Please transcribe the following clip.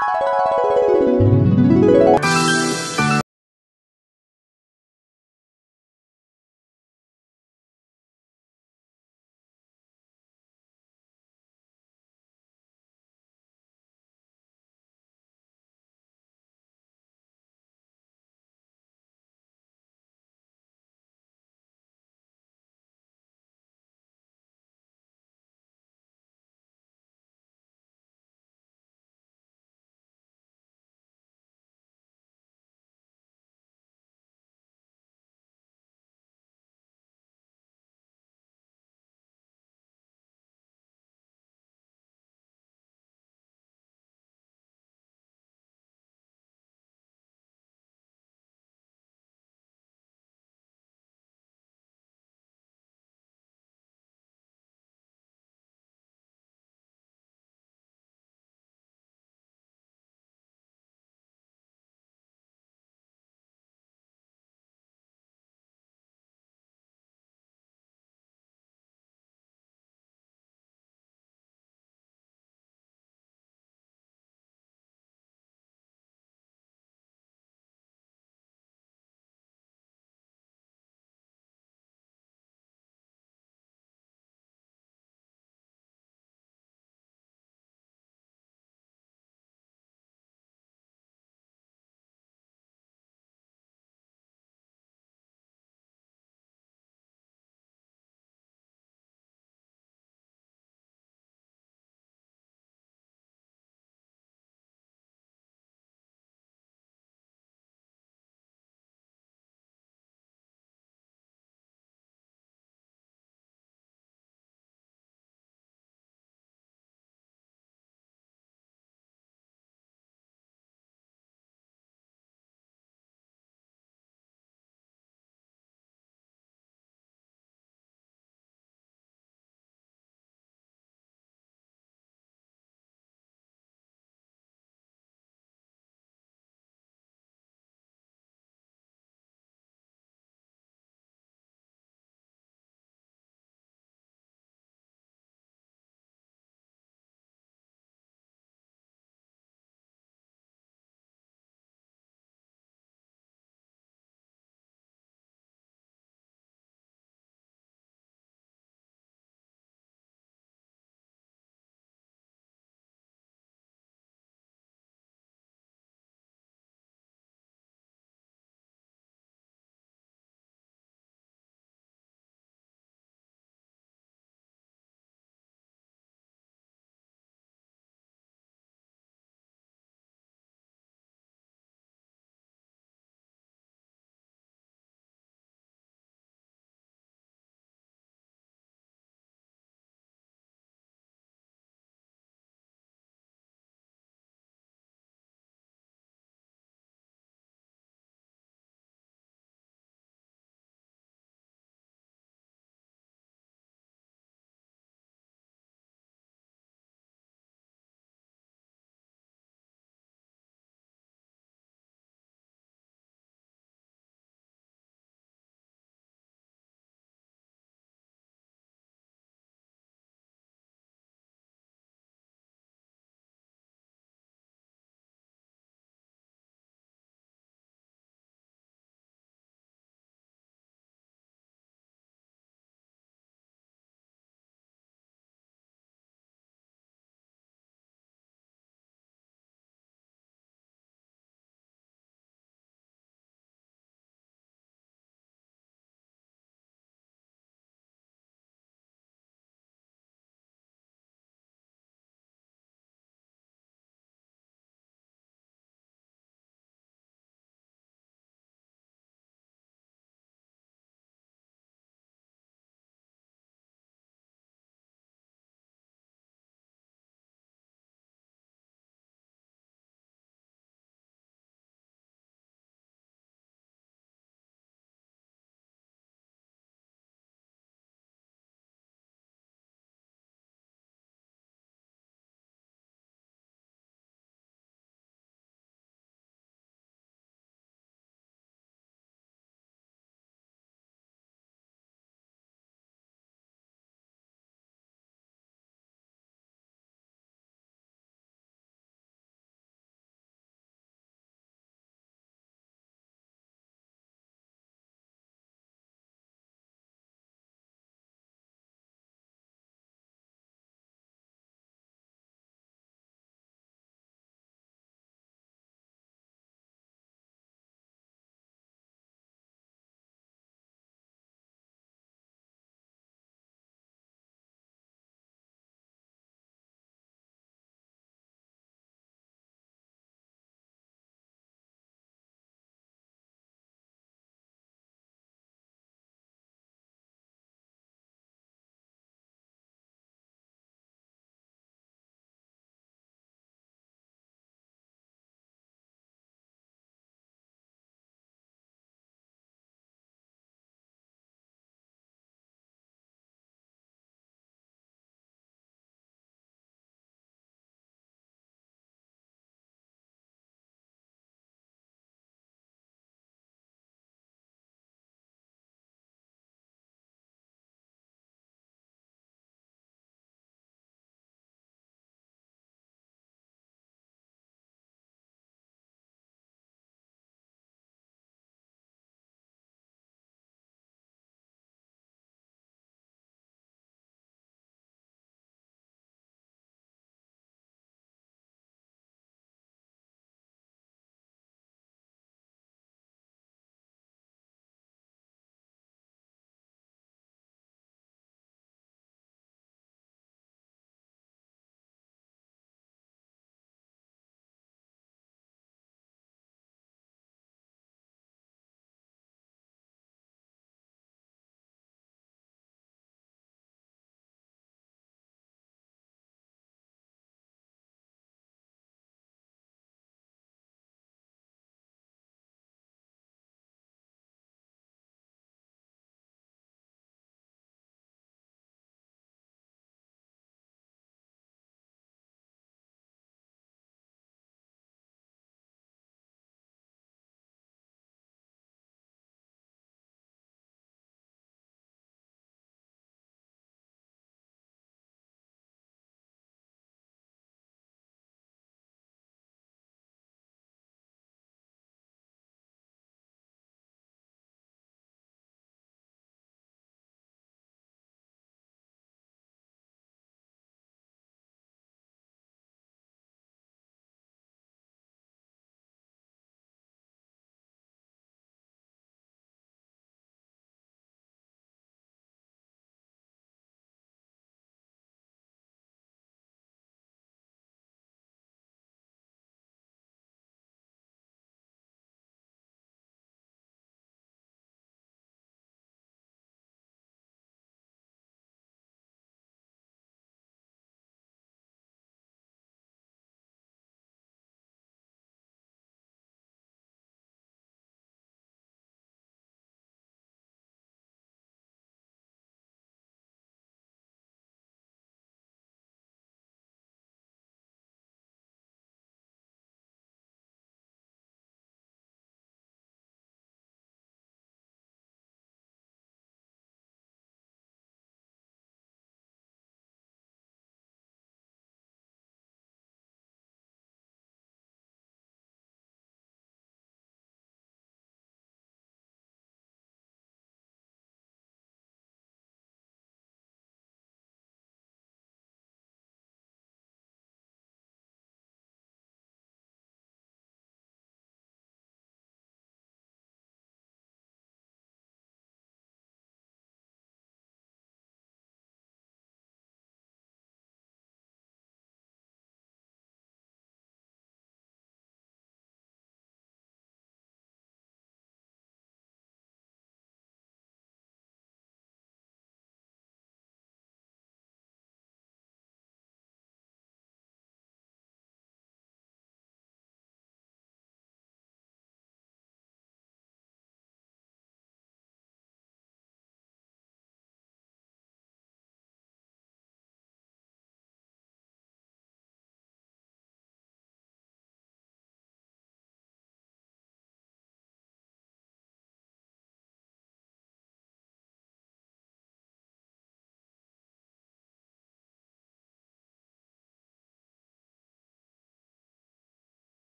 you